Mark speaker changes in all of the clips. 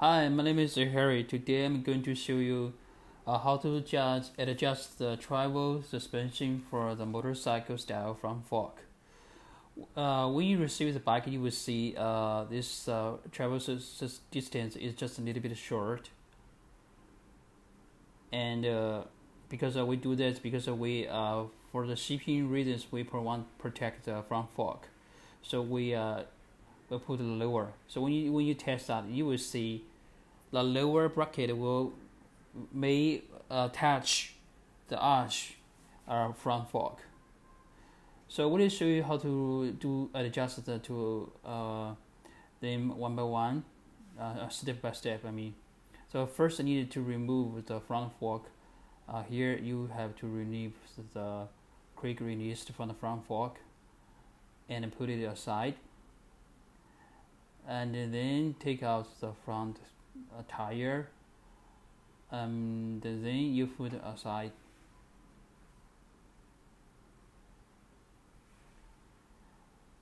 Speaker 1: Hi, my name is Harry. Today I'm going to show you uh, how to adjust, adjust the travel suspension for the motorcycle style front fork. Uh, when you receive the bike, you will see uh, this uh, travel distance is just a little bit short. And uh, because uh, we do this, because we for the shipping reasons, we want protect the front fork. So we will put lower. So when you when you test that, you will see the lower bracket will may attach the arch uh, front fork. So we will show you how to do adjust the to uh, them one by one, uh, step by step. I mean, so first I needed to remove the front fork. Uh, here you have to remove the quick release from the front fork and put it aside and then take out the front tire and then you put aside.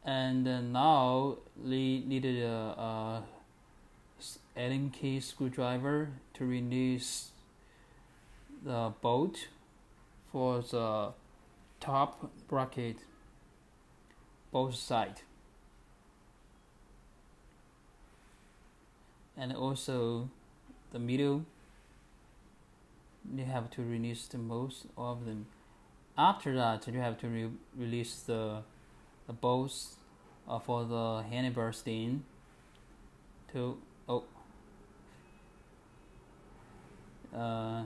Speaker 1: And now we needed a, a Allen key screwdriver to release the bolt for the top bracket both sides and also the middle you have to release the most of them. After that you have to re release the the bolts uh, for the handlebar stem to oh. Uh,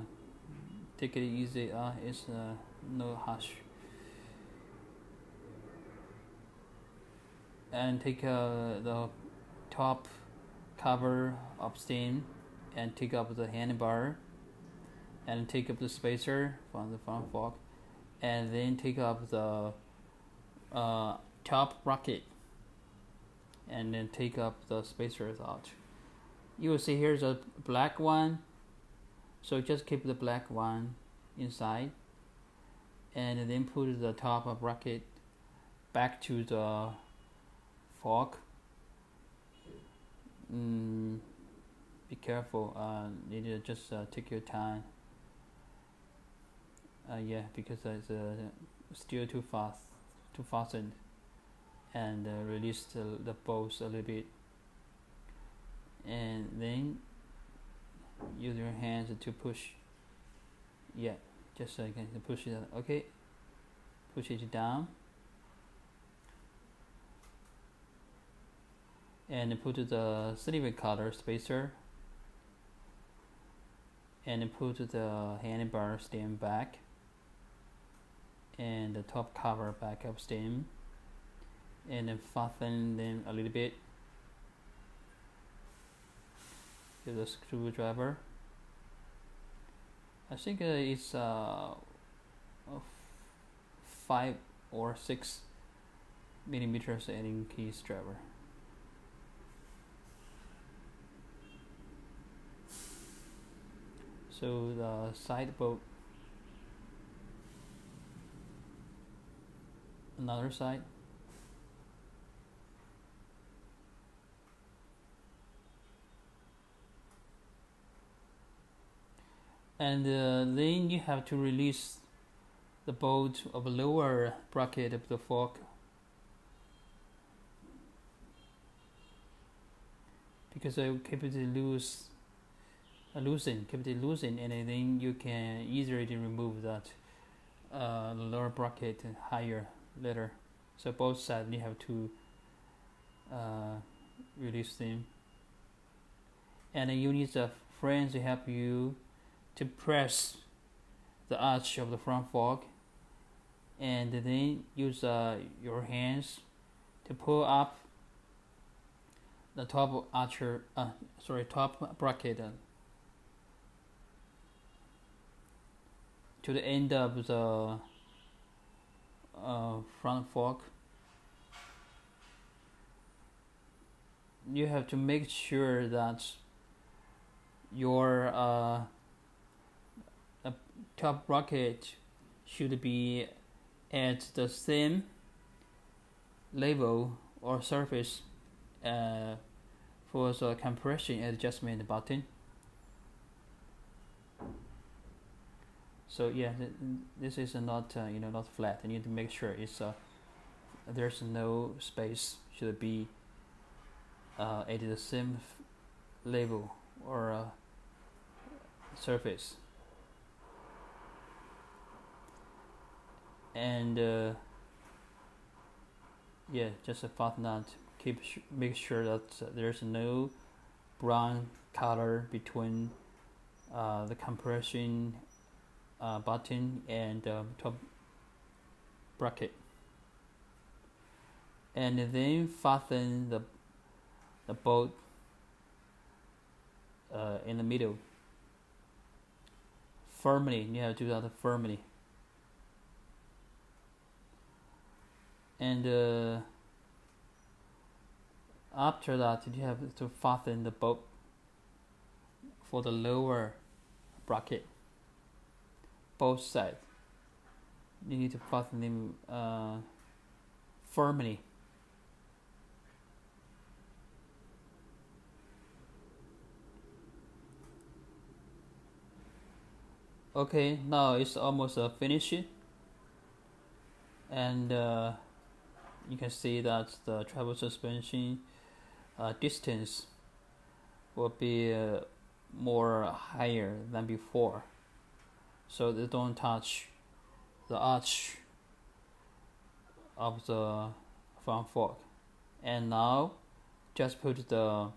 Speaker 1: take it easy uh, it's uh, no hush. And take uh, the top cover up steam and take up the handlebar and take up the spacer from the front fork and then take up the uh, top bracket and then take up the spacers out you will see here's a black one. So just keep the black one inside and then put the top bracket back to the fork mm, be careful. Uh, need to just uh, take your time. Uh, yeah, because it's uh, still too fast, too fastened, and uh, release the, the bolts a little bit, and then use your hands to push. Yeah, just so you can push it. Okay, push it down. And put the silver color spacer. And put the handlebar stem back. And the top cover back up stem and then fasten them a little bit. With a screwdriver. I think uh, it's uh, five or six millimeters Allen key driver so the side bolt another side. And uh, then you have to release the bolt of the lower bracket of the fork. Because I keep it loose loosen, keep it loosen, and then you can easily remove that uh, lower bracket higher later. So both sides you have to uh, release them, and you need the friends to help you to press the arch of the front fork, and then use uh, your hands to pull up the top archer, uh, sorry, top bracket to the end of the uh, front fork you have to make sure that your uh, top bracket should be at the same level or surface uh, for the compression adjustment button so yeah th this is not uh, you know not flat. You need to make sure it's uh, there's no space should be uh, at the same level or uh, surface. And uh, yeah just a fasten that keep make sure that uh, there's no brown color between uh, the compression uh, button and um, top bracket. And then fasten the the bolt uh, in the middle. Firmly. You have to do that firmly. And uh, after that you have to fasten the bolt for the lower bracket both sides. You need to fasten them uh, firmly. Okay now it's almost uh, finished. And uh, you can see that the travel suspension uh, distance will be uh, more higher than before so they don't touch the arch of the front fork and now just put the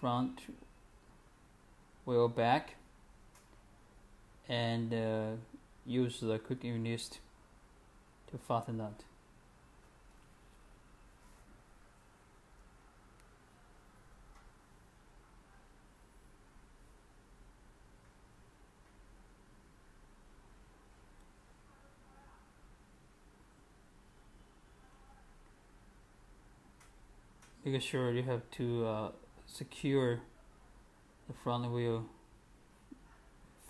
Speaker 1: front wheel back and uh, use the quick release to fasten that. Make sure you have to uh, secure the front wheel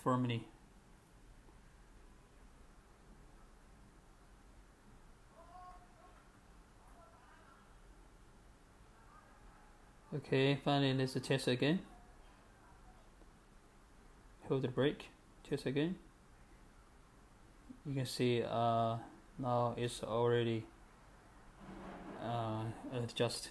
Speaker 1: firmly Okay, finally let's test again. Hold the brake, test again. You can see uh, now it's already uh, adjust